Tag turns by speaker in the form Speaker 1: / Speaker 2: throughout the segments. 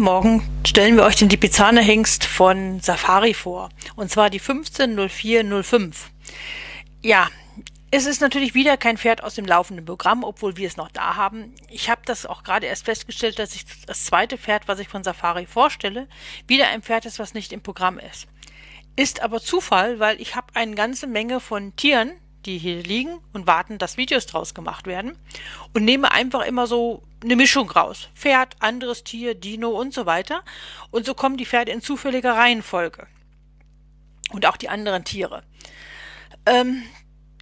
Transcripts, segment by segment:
Speaker 1: Morgen stellen wir euch den Lipizzaner Hengst von Safari vor. Und zwar die 150405. Ja, es ist natürlich wieder kein Pferd aus dem laufenden Programm, obwohl wir es noch da haben. Ich habe das auch gerade erst festgestellt, dass ich das zweite Pferd, was ich von Safari vorstelle, wieder ein Pferd ist, was nicht im Programm ist. Ist aber Zufall, weil ich habe eine ganze Menge von Tieren, die hier liegen und warten, dass Videos draus gemacht werden und nehme einfach immer so eine Mischung raus. Pferd, anderes Tier, Dino und so weiter. Und so kommen die Pferde in zufälliger Reihenfolge. Und auch die anderen Tiere. Ähm,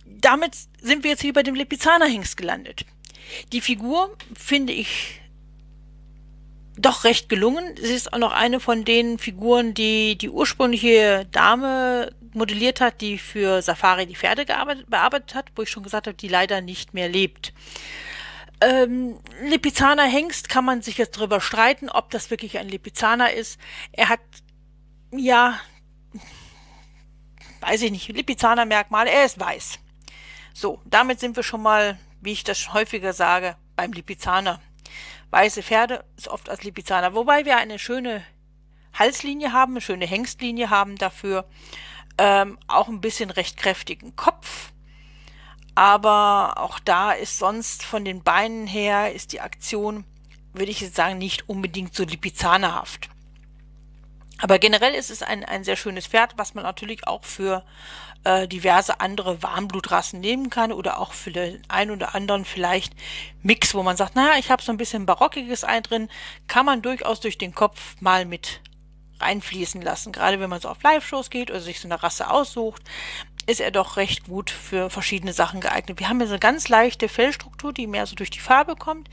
Speaker 1: damit sind wir jetzt hier bei dem Lipizzaner-Hengst gelandet. Die Figur finde ich doch recht gelungen. Sie ist auch noch eine von den Figuren, die die ursprüngliche Dame modelliert hat, die für Safari die Pferde bearbeitet hat, wo ich schon gesagt habe, die leider nicht mehr lebt. Ähm, Lipizzaner Hengst kann man sich jetzt darüber streiten, ob das wirklich ein Lipizzaner ist. Er hat, ja, weiß ich nicht, Lipizzaner Merkmale, er ist weiß. So, damit sind wir schon mal, wie ich das häufiger sage, beim Lipizzaner. Weiße Pferde ist oft als Lipizzaner, wobei wir eine schöne Halslinie haben, eine schöne Hengstlinie haben dafür, ähm, auch ein bisschen recht kräftigen Kopf aber auch da ist sonst von den Beinen her ist die Aktion, würde ich jetzt sagen, nicht unbedingt so lipizzanerhaft. Aber generell ist es ein, ein sehr schönes Pferd, was man natürlich auch für äh, diverse andere Warmblutrassen nehmen kann oder auch für den einen oder anderen vielleicht Mix, wo man sagt, naja, ich habe so ein bisschen barockiges ein drin, kann man durchaus durch den Kopf mal mit reinfließen lassen. Gerade wenn man so auf Live-Shows geht oder sich so eine Rasse aussucht, ist er doch recht gut für verschiedene Sachen geeignet. Wir haben hier so eine ganz leichte Fellstruktur, die mehr so durch die Farbe kommt.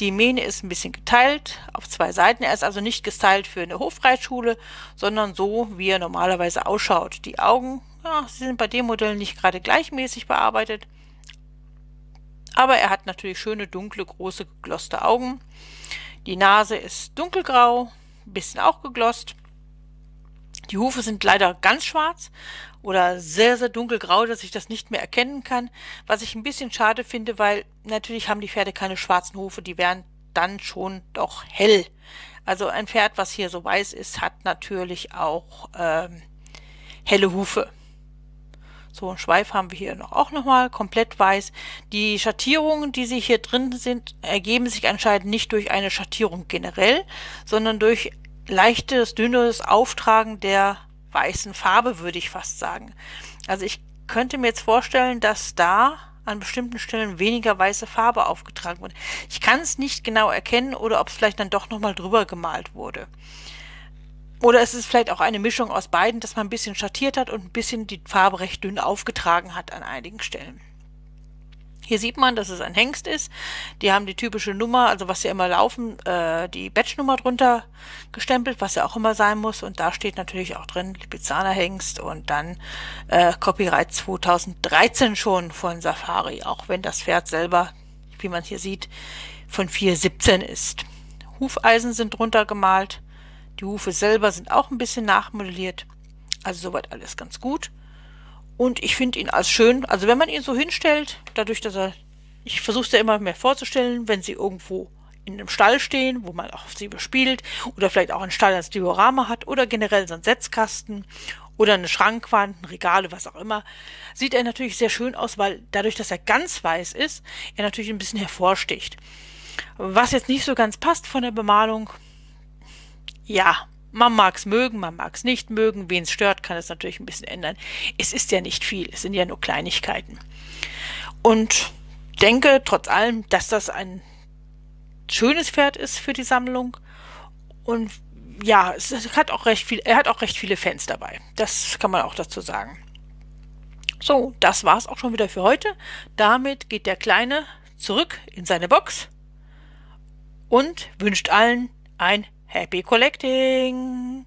Speaker 1: Die Mähne ist ein bisschen geteilt auf zwei Seiten. Er ist also nicht gestylt für eine Hofreitschule, sondern so, wie er normalerweise ausschaut. Die Augen, ja, sie sind bei dem Modell nicht gerade gleichmäßig bearbeitet. Aber er hat natürlich schöne, dunkle, große, gegloste Augen. Die Nase ist dunkelgrau, ein bisschen auch geglost. Die Hufe sind leider ganz schwarz oder sehr, sehr dunkelgrau, dass ich das nicht mehr erkennen kann. Was ich ein bisschen schade finde, weil natürlich haben die Pferde keine schwarzen Hufe, die wären dann schon doch hell. Also ein Pferd, was hier so weiß ist, hat natürlich auch ähm, helle Hufe. So, ein Schweif haben wir hier noch auch nochmal, komplett weiß. Die Schattierungen, die sich hier drin sind, ergeben sich anscheinend nicht durch eine Schattierung generell, sondern durch leichtes, dünnes Auftragen der weißen Farbe, würde ich fast sagen. Also ich könnte mir jetzt vorstellen, dass da an bestimmten Stellen weniger weiße Farbe aufgetragen wurde. Ich kann es nicht genau erkennen oder ob es vielleicht dann doch nochmal drüber gemalt wurde. Oder es ist vielleicht auch eine Mischung aus beiden, dass man ein bisschen schattiert hat und ein bisschen die Farbe recht dünn aufgetragen hat an einigen Stellen. Hier sieht man, dass es ein Hengst ist. Die haben die typische Nummer, also was sie immer laufen, äh, die Batchnummer drunter gestempelt, was ja auch immer sein muss. Und da steht natürlich auch drin, Lipizzaner Hengst und dann äh, Copyright 2013 schon von Safari, auch wenn das Pferd selber, wie man hier sieht, von 417 ist. Hufeisen sind drunter gemalt. Die Hufe selber sind auch ein bisschen nachmodelliert. Also soweit alles ganz gut. Und ich finde ihn als schön. Also wenn man ihn so hinstellt, dadurch, dass er, ich versuche es ja immer mehr vorzustellen, wenn sie irgendwo in einem Stall stehen, wo man auch sie bespielt, oder vielleicht auch einen Stall als Diorama hat, oder generell so einen Setzkasten oder eine Schrankwand, ein Regale, was auch immer, sieht er natürlich sehr schön aus, weil dadurch, dass er ganz weiß ist, er natürlich ein bisschen hervorsticht. Was jetzt nicht so ganz passt von der Bemalung, ja, man mag es mögen, man mag es nicht mögen. Wen es stört, kann es natürlich ein bisschen ändern. Es ist ja nicht viel, es sind ja nur Kleinigkeiten. Und denke trotz allem, dass das ein schönes Pferd ist für die Sammlung. Und ja, es hat auch recht viel, er hat auch recht viele Fans dabei. Das kann man auch dazu sagen. So, das war's auch schon wieder für heute. Damit geht der Kleine zurück in seine Box und wünscht allen ein Happy collecting!